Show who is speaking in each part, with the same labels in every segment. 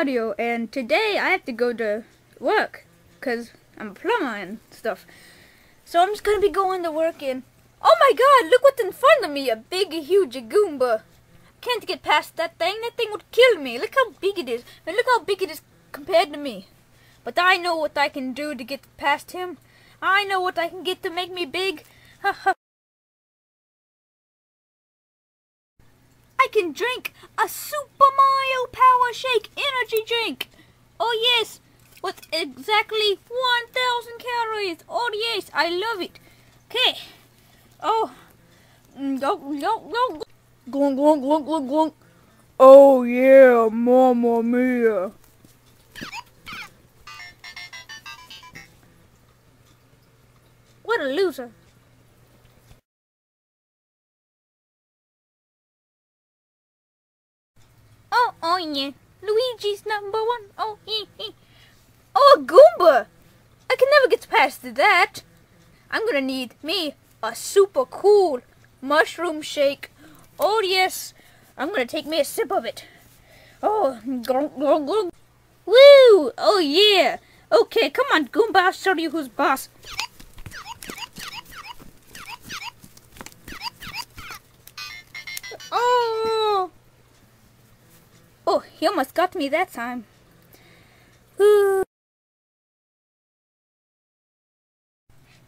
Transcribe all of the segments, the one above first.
Speaker 1: And today I have to go to work because I'm a plumber and stuff. So I'm just gonna be going to work and oh my God! Look what's in front of me—a big, huge Goomba. Can't get past that thing. That thing would kill me. Look how big it is. And look how big it is compared to me. But I know what I can do to get past him. I know what I can get to make me big. Ha ha. Can drink a Super Mario Power Shake energy drink. Oh yes, with exactly 1,000 calories. Oh yes, I love it. Okay. Oh. Mm, go, go, go. Glunk, glunk, glunk, glunk, glunk. Oh yeah, mamma mia. What a loser. Oh, yeah. Luigi's number one. Oh, he, he. Oh, a Goomba! I can never get past that. I'm gonna need me a super cool mushroom shake. Oh, yes. I'm gonna take me a sip of it. Oh, glunk, glunk, glunk. Woo! Oh, yeah. Okay, come on, Goomba. I'll show you who's boss. He almost got me that time. Ooh.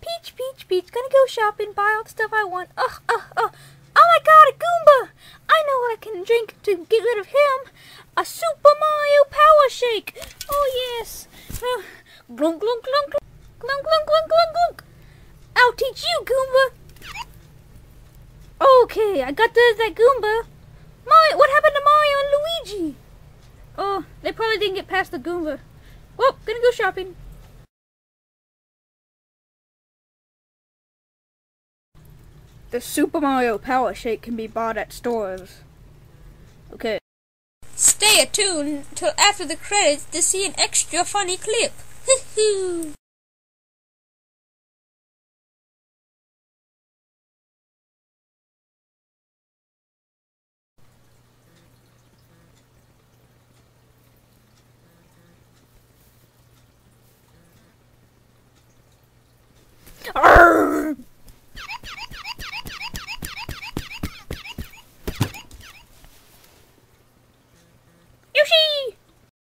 Speaker 1: Peach, Peach, Peach, gonna go shopping, buy all the stuff I want. Ugh, ugh, ugh. Oh my god, a Goomba! I know what I can drink to get rid of him. A Super Mario Power Shake. Oh yes. Uh, glunk, glunk, glunk, glunk, glunk, glunk, glunk, glunk, glunk. I'll teach you, Goomba. Okay, I got the, that Goomba. My, what happened to Mario and Luigi? Oh, they probably didn't get past the Goomba. Well, gonna go shopping. The Super Mario Power Shake can be bought at stores. Okay. Stay tuned till after the credits to see an extra funny clip. 儿、